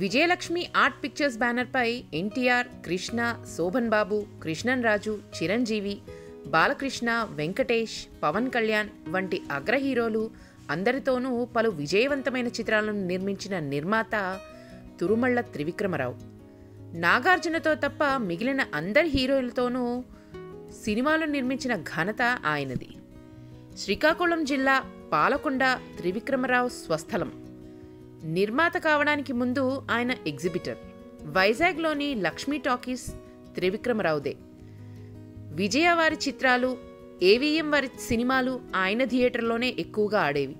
Vijayalakshmi art pictures బ్యానర్పై ఎన్టీఆర్ కృష్ణ శోభన్ బాబు కృష్ణన్ రాజు చిరంజీవి బాలకృష్ణ వెంకటేష్ పవన్ కళ్యాణ్ వంటి అగ్ర హీరోలు అందరితోనూ పలు విజయవంతమైన చిత్రాలను నిర్మించిన నిర్మాత తురుమళ్ళ త్రివిక్రమరావు. నాగార్జునతో తప్ప మిగిలిన అందరి హీరోలతోనూ సినిమాలు నిర్మించిన ఘనత ఆయనది. శ్రీకాకుళం జిల్లా పాలకొండ త్రివిక్రమరావు స్వస్థలం. నిర్మాత కావడానికి ముందు ఆయన ఎగ్జిబిటర్. వైజాగ్లోని లక్ష్మీ టాకీస్ త్రివిక్రమరావుదే. విజయ వారి చిత్రాలు ఏవిఎం వారి సినిమాలు ఆయన థియేటర్లోనే ఎక్కువగా ఆడేవి.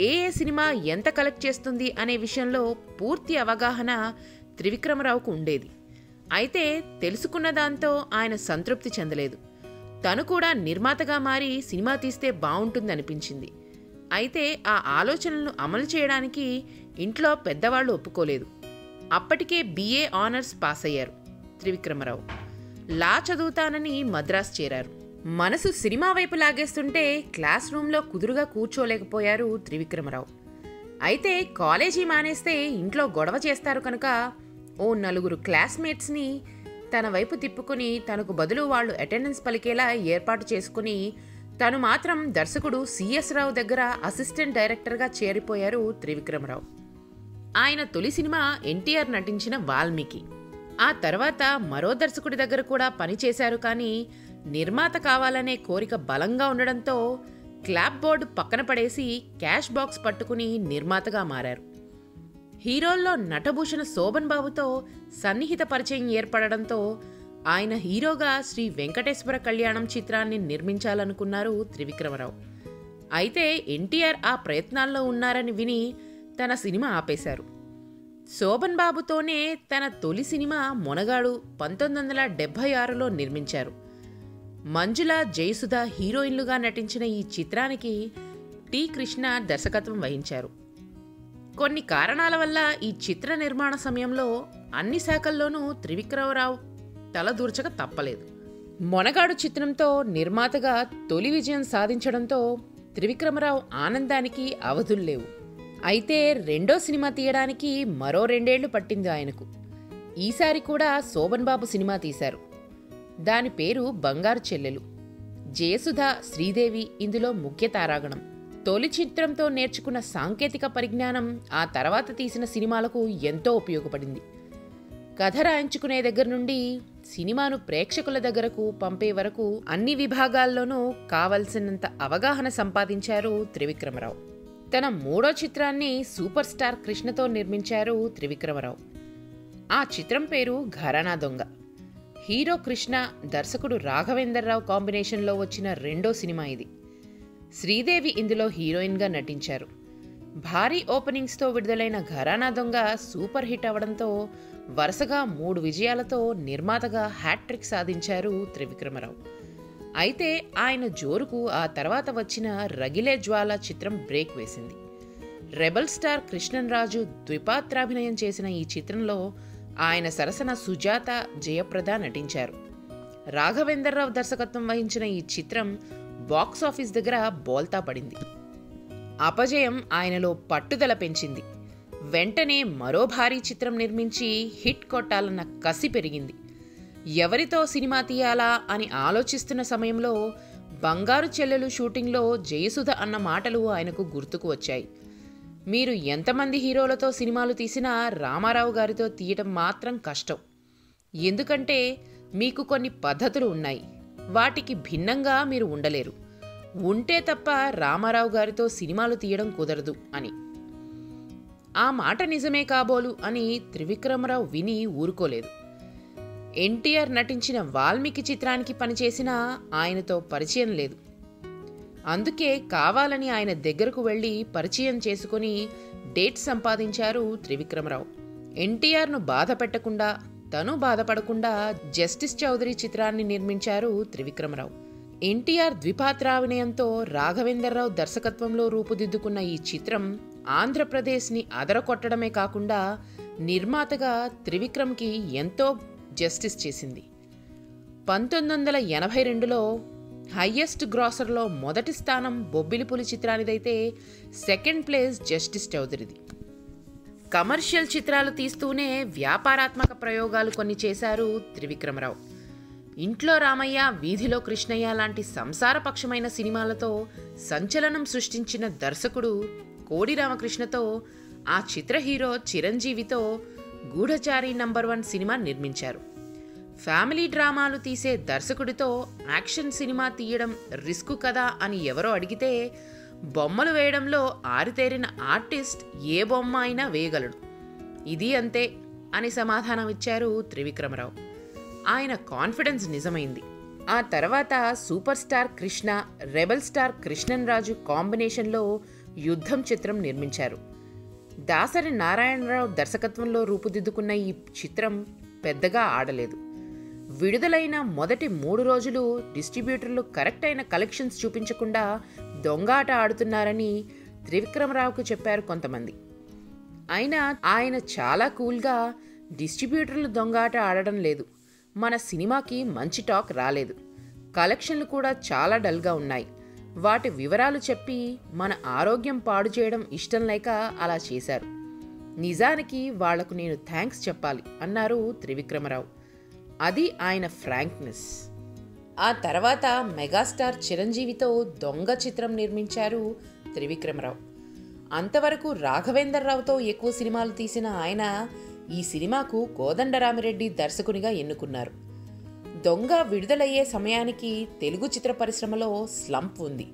ఏ ఏ సినిమా ఎంత కలెక్ట్ చేస్తుంది అనే విషయంలో పూర్తి అవగాహన త్రివిక్రమరావుకు ఉండేది. అయితే తెలుసుకున్న దాంతో ఆయన సంతృప్తి చెందలేదు. తను కూడా నిర్మాతగా మారి సినిమా తీస్తే బాగుంటుందనిపించింది అయితే ఆ ఆలోచనలను అమలు చేయడానికి ఇంట్లో పెద్దవాళ్ళు ఒప్పుకోలేదు. అప్పటికే బీఏ ఆనర్స్ పాస్ అయ్యారు త్రివిక్రమరావు. లా చదువుతానని మద్రాస్ చేరారు. మనసు సినిమా వైపు లాగేస్తుంటే క్లాస్ రూమ్లో కుదురుగా కూర్చోలేకపోయారు త్రివిక్రమరావు. అయితే కాలేజీ మానేస్తే ఇంట్లో గొడవ చేస్తారు కనుక ఓ నలుగురు క్లాస్మేట్స్ని తన వైపు తిప్పుకుని తనకు బదులు వాళ్ళు అటెండెన్స్ పలికేలా ఏర్పాటు చేసుకుని తను మాత్రం దర్శకుడు సిఎస్ రావు దగ్గర అసిస్టెంట్ డైరెక్టర్గా చేరిపోయారు త్రివిక్రమరావు. ఆయన తొలి సినిమా ఎన్టీఆర్ నటించిన వాల్మీకి. ఆ తర్వాత మరో దర్శకుడి దగ్గర కూడా పనిచేశారు కానీ నిర్మాత కావాలనే కోరిక బలంగా ఉండడంతో క్లాప్ బోర్డు పక్కన పడేసి క్యాష్ బాక్స్ పట్టుకుని నిర్మాతగా మారారు. హీరోల్లో నటభూషణ శోభన్ బాబుతో సన్నిహిత పరిచయం ఏర్పడడంతో ఆయన హీరోగా శ్రీ వెంకటేశ్వర కళ్యాణం చిత్రాన్ని నిర్మించాలనుకున్నారు త్రివిక్రమరావు. అయితే ఎన్టీఆర్ ఆ ప్రయత్నాల్లో ఉన్నారని విని తన సినిమా ఆపేశారు. శోభన్ బాబుతోనే తన తొలి సినిమా మొనగాడు పంతొమ్మిది వందల డెబ్భై ఆరులో నిర్మించారు. మంజుల జయసుధ హీరోయిన్లుగా నటించిన ఈ చిత్రానికి టి కృష్ణ దర్శకత్వం వహించారు. కొన్ని కారణాల వల్ల ఈ చిత్ర నిర్మాణ సమయంలో అన్ని శాఖల్లోనూ త్రివిక్రమరావు తలదూర్చక తప్పలేదు. మొనగాడు చిత్రంతో నిర్మాతగా తొలి విజయం సాధించడంతో త్రివిక్రమరావు ఆనందానికి అవధుల్లేవు అయితే రెండో సినిమా తీయడానికి మరో రెండేళ్ళు పట్టింది ఆయనకు. ఈసారి కూడా శోభన్ బాబు సినిమా తీశారు. దాని పేరు బంగారు చెల్లెలు. జయసుధ శ్రీదేవి ఇందులో ముఖ్య తారాగణం. తొలి చిత్రంతో నేర్చుకున్న సాంకేతిక పరిజ్ఞానం ఆ తర్వాత తీసిన సినిమాలకు ఎంతో ఉపయోగపడింది. కథ రాయించుకునే దగ్గర నుండి సినిమాను ప్రేక్షకుల దగ్గరకు పంపే వరకు అన్ని విభాగాల్లోనూ కావలసినంత అవగాహన సంపాదించారు త్రివిక్రమరావు. తన మూడో చిత్రాన్ని సూపర్ స్టార్ కృష్ణతో నిర్మించారు త్రివిక్రమరావు. ఆ చిత్రం పేరు ఘరానా దొంగ. హీరో కృష్ణ దర్శకుడు రాఘవేందర్రావు కాంబినేషన్లో వచ్చిన రెండో సినిమా ఇది. శ్రీదేవి ఇందులో హీరోయిన్గా నటించారు. భారీ ఓపెనింగ్స్తో విడుదలైన ఘరానా దొంగ సూపర్ హిట్ అవడంతో వరుసగా మూడు విజయాలతో నిర్మాతగా హ్యాట్రిక్ సాధించారు త్రివిక్రమరావు. అయితే ఆయన జోరుకు ఆ తర్వాత వచ్చిన రగిలే జ్వాల చిత్రం బ్రేక్ వేసింది. రెబల్ స్టార్ కృష్ణన్ రాజు ద్విపాత్రాభినయం చేసిన ఈ చిత్రంలో ఆయన సరసన సుజాత జయప్రద నటించారు. రాఘవేందర్రావు దర్శకత్వం వహించిన ఈ చిత్రం బాక్స్ ఆఫీస్ దగ్గర బోల్తా పడింది. అపజయం ఆయనలో పట్టుదల పెంచింది. వెంటనే మరో భారీ చిత్రం నిర్మించి హిట్ కొట్టాలన్న కసి పెరిగింది. ఎవరితో సినిమా తీయాలా అని ఆలోచిస్తున్న సమయంలో బంగారు చెల్లెలు షూటింగ్లో జయసుధ అన్న మాటలు ఆయనకు గుర్తుకు వచ్చాయి. మీరు ఎంతమంది హీరోలతో సినిమాలు తీసినా రామారావు గారితో తీయటం మాత్రం కష్టం. ఎందుకంటే మీకు కొన్ని పద్ధతులు ఉన్నాయి. వాటికి భిన్నంగా మీరు ఉండలేరు. ఉంటే తప్ప రామారావు గారితో సినిమాలు తీయడం కుదరదు అని. ఆ మాట నిజమే కాబోలు అని త్రివిక్రమరావు విని ఊరుకోలేదు. ఎన్టీఆర్ నటించిన వాల్మీకి చిత్రానికి పనిచేసిన ఆయనతో పరిచయం లేదు. అందుకే కావాలని ఆయన దగ్గరకు వెళ్ళి పరిచయం చేసుకుని డేట్ సంపాదించారు త్రివిక్రమరావు. ఎన్టీఆర్ను బాధ పెట్టకుండా తను బాధపడకుండా జస్టిస్ చౌదరి చిత్రాన్ని నిర్మించారు త్రివిక్రమరావు. ఎన్టీఆర్ ద్విపాత్రాభినయంతో రాఘవేందర్రావు దర్శకత్వంలో రూపుదిద్దుకున్న ఈ చిత్రం ఆంధ్రప్రదేశ్ని అదరకొట్టడమే కాకుండా నిర్మాతగా త్రివిక్రమ్కి ఎంతో జస్టిస్ చేసింది. పంతొమ్మిది వందల ఎనభై రెండులో హయ్యెస్ట్ గ్రాసర్లో మొదటి స్థానం బొబ్బిలిపులి చిత్రానిదైతే సెకండ్ ప్లేస్ జస్టిస్ చౌదరిది. కమర్షియల్ చిత్రాలు తీస్తూనే వ్యాపారాత్మక ప్రయోగాలు కొన్ని చేశారు త్రివిక్రమరావు. ఇంట్లో రామయ్య వీధిలో కృష్ణయ్య లాంటి సంసారపక్షమైన సినిమాలతో సంచలనం సృష్టించిన దర్శకుడు కోడి రామకృష్ణతో ఆ చిత్ర హీరో చిరంజీవితో గూఢచారి నంబర్ వన్ సినిమా నిర్మించారు. ఫ్యామిలీ డ్రామాలు తీసే దర్శకుడితో యాక్షన్ సినిమా తీయడం రిస్క్ కదా అని ఎవరో అడిగితే బొమ్మలు వేయడంలో ఆరితేరిన ఆర్టిస్ట్ ఏ బొమ్మ అయినా వేయగలడు. ఇది అంతే అని సమాధానం ఇచ్చారు త్రివిక్రమరావు. ఆయన కాన్ఫిడెన్స్ నిజమైంది. ఆ తర్వాత super star Krishna rebel star Krishnam Raju కాంబినేషన్లో యుద్ధం చిత్రం నిర్మించారు. దాసరి నారాయణరావు దర్శకత్వంలో రూపుదిద్దుకున్న ఈ చిత్రం పెద్దగా ఆడలేదు. విడుదలైన మొదటి మూడు రోజులు డిస్ట్రిబ్యూటర్లు కరెక్ట్ అయిన కలెక్షన్స్ చూపించకుండా దొంగాట ఆడుతున్నారని త్రివిక్రమరావుకు చెప్పారు కొంతమంది. అయినా ఆయన చాలా కూల్గా డిస్ట్రిబ్యూటర్లు దొంగాట ఆడడం లేదు. మన సినిమాకి మంచి టాక్ రాలేదు. కలెక్షన్లు కూడా చాలా డల్గా ఉన్నాయి. వాటి వివరాలు చెప్పి మన ఆరోగ్యం పాడు చేయడం ఇష్టం లేక అలా చేశారు. నిజానికి వాళ్ళకు నేను థ్యాంక్స్ చెప్పాలి అన్నారు త్రివిక్రమరావు. అది ఆయన ఫ్రాంక్నెస్. ఆ తర్వాత మెగాస్టార్ చిరంజీవితో దొంగ చిత్రం నిర్మించారు త్రివిక్రమరావు. అంతవరకు రాఘవేందర్రావుతో ఎక్కువ సినిమాలు తీసిన ఆయన ఈ సినిమాకు కోదండరామిరెడ్డి దర్శకునిగా ఎన్నుకున్నారు. దొంగ విడుదలయ్యే సమయానికి తెలుగు చిత్ర పరిశ్రమలో స్లంప్ ఉంది.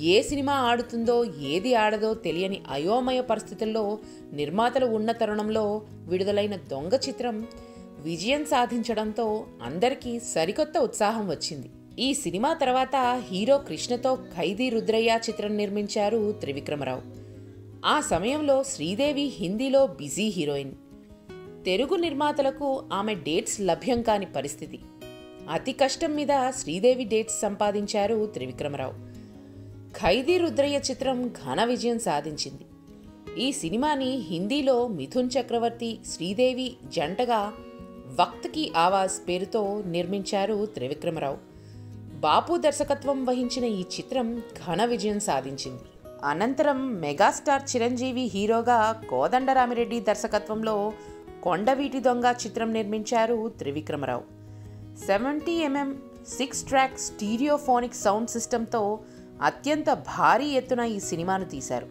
ఏ సినిమా ఆడుతుందో ఏది ఆడదో తెలియని అయోమయ పరిస్థితుల్లో నిర్మాతలు ఉన్న తరుణంలో విడుదలైన దొంగ చిత్రం విజయం సాధించడంతో అందరికీ సరికొత్త ఉత్సాహం వచ్చింది. ఈ సినిమా తర్వాత హీరో కృష్ణతో ఖైదీ రుద్రయ్య చిత్రం నిర్మించారు త్రివిక్రమరావు. ఆ సమయంలో శ్రీదేవి హిందీలో బిజీ హీరోయిన్. తెలుగు నిర్మాతలకు ఆమె డేట్స్ లభ్యం కాని పరిస్థితి. అతి కష్టం మీద శ్రీదేవి డేట్స్ సంపాదించారు త్రివిక్రమరావు. ఖైదీ రుద్రయ్య చిత్రం ఘన విజయం సాధించింది. ఈ సినిమాని హిందీలో మిథున్ చక్రవర్తి శ్రీదేవి జంటగా వక్త్కి ఆవాజ్ పేరుతో నిర్మించారు త్రివిక్రమరావు. బాపు దర్శకత్వం వహించిన ఈ చిత్రం ఘన విజయం సాధించింది. అనంతరం మెగాస్టార్ చిరంజీవి హీరోగా కోదండరామిరెడ్డి దర్శకత్వంలో కొండవీటి దొంగ చిత్రం నిర్మించారు Trivikrama Rao. Seventy MM six track stereophonic sound సిస్టంతో అత్యంత భారీ ఎత్తున ఈ సినిమాను తీశారు.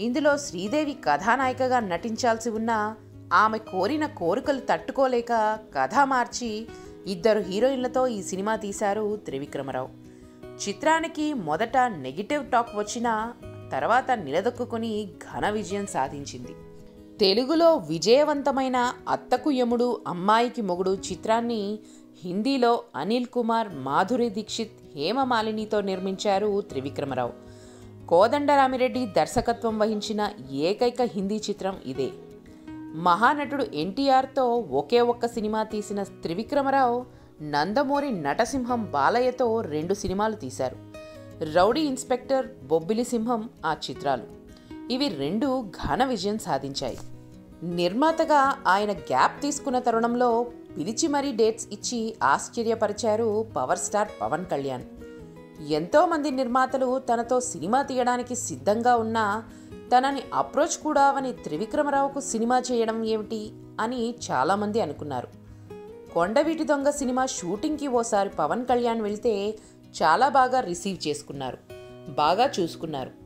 ఇందులో శ్రీదేవి కథానాయికగా నటించాల్సి ఉన్న ఆమె కోరిన కోరికలు తట్టుకోలేక కథ మార్చి ఇద్దరు హీరోయిన్లతో ఈ సినిమా తీశారు త్రివిక్రమరావు. చిత్రానికి మొదట నెగిటివ్ టాక్ వచ్చినా తర్వాత నిలదొక్కుని ఘన విజయం సాధించింది. తెలుగులో విజయవంతమైన అత్తకు యముడు అమ్మాయికి మొగుడు చిత్రాన్ని హిందీలో అనిల్ కుమార్ మాధురి దీక్షిత్ హేమమాలినితో నిర్మించారు త్రివిక్రమరావు. కోదండరామిరెడ్డి దర్శకత్వం వహించిన ఏకైక హిందీ చిత్రం ఇదే. మహానటుడు ఎన్టీఆర్తో ఒకే ఒక్క సినిమా తీసిన త్రివిక్రమరావు నందమూరి నటసింహం బాలయ్యతో రెండు సినిమాలు తీశారు. రౌడీ ఇన్స్పెక్టర్ బొబ్బిలి సింహం ఆ చిత్రాలు. ఇవి రెండు ఘన విజయం సాధించాయి. నిర్మాతగా ఆయన గ్యాప్ తీసుకున్న తరుణంలో పిలిచి మరీ డేట్స్ ఇచ్చి ఆశ్చర్యపరిచారు పవర్ స్టార్ పవన్ కళ్యాణ్. ఎంతోమంది నిర్మాతలు తనతో సినిమా తీయడానికి సిద్ధంగా ఉన్నా తనని అప్రోచ్ కూడా అవని త్రివిక్రమరావుకు సినిమా చేయడం ఏమిటి అని చాలామంది అనుకున్నారు. కొండవీటి దొంగ సినిమా షూటింగ్కి ఓసారి పవన్ కళ్యాణ్ వెళ్తే చాలా బాగా రిసీవ్ చేసుకున్నారు. బాగా చూసుకున్నారు.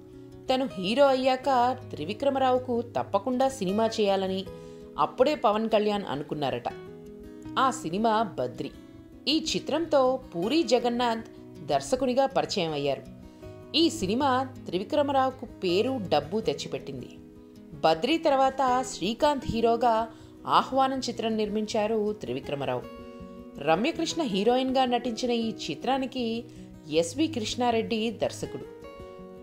తను హీరో అయ్యాక త్రివిక్రమరావుకు తప్పకుండా సినిమా చేయాలని అప్పుడే పవన్ కళ్యాణ్ అనుకున్నారట. ఆ సినిమా బద్రి. ఈ చిత్రంతో పూరి జగన్నాథ్ దర్శకునిగా పరిచయం అయ్యారు. ఈ సినిమా త్రివిక్రమరావుకు పేరు డబ్బు తెచ్చిపెట్టింది. బద్రి తర్వాత శ్రీకాంత్ హీరోగా ఆహ్వానం చిత్రం నిర్మించారు త్రివిక్రమరావు. రమ్యకృష్ణ హీరోయిన్గా నటించిన ఈ చిత్రానికి ఎస్వి కృష్ణారెడ్డి దర్శకుడు.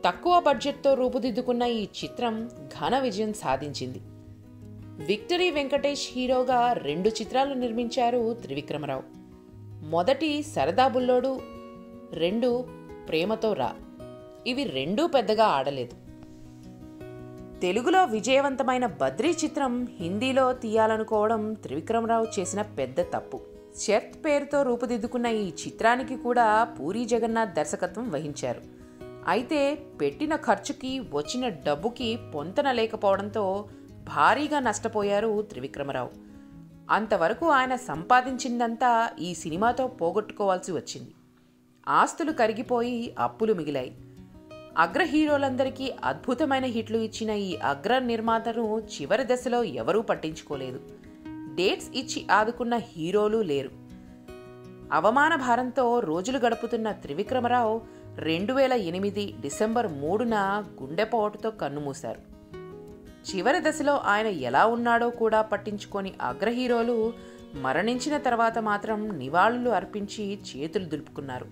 తక్కువ బడ్జెట్తో రూపుదిద్దుకున్న ఈ చిత్రం ఘన విజయం సాధించింది. విక్టరీ వెంకటేష్ హీరోగా రెండు చిత్రాలు నిర్మించారు త్రివిక్రమరావు. మొదటి సరదా బుల్లోడు రెండు ప్రేమతో రా. ఇవి రెండూ పెద్దగా ఆడలేదు. తెలుగులో విజయవంతమైన బద్రీ చిత్రం హిందీలో తీయాలనుకోవడం త్రివిక్రమరావు చేసిన పెద్ద తప్పు. షర్త్ పేరుతో రూపుదిద్దుకున్న ఈ చిత్రానికి కూడా పూరి జగన్నాథ్ దర్శకత్వం వహించారు. అయితే పెట్టిన ఖర్చుకి వచ్చిన డబ్బుకి పొంతన లేకపోవడంతో భారీగా నష్టపోయారు త్రివిక్రమరావు. అంతవరకు ఆయన సంపాదించిందంతా ఈ సినిమాతో పోగొట్టుకోవాల్సి వచ్చింది. ఆస్తులు కరిగిపోయి అప్పులు మిగిలాయి. అగ్ర హీరోలందరికీ అద్భుతమైన హిట్లు ఇచ్చిన ఈ అగ్ర నిర్మాతను చివరి దశలో ఎవరూ పట్టించుకోలేదు. డేట్స్ ఇచ్చి ఆదుకున్న హీరోలు లేరు. అవమాన భారంతో రోజులు గడుపుతున్న త్రివిక్రమరావు రెండు వేల ఎనిమిది డిసెంబర్ మూడున గుండెపోటుతో కన్నుమూశారు. చివరి దశలో ఆయన ఎలా ఉన్నాడో కూడా పట్టించుకొని అగ్ర హీరోలు మరణించిన తర్వాత మాత్రం నివాళులు అర్పించి చేతులు దులుపుకున్నారు.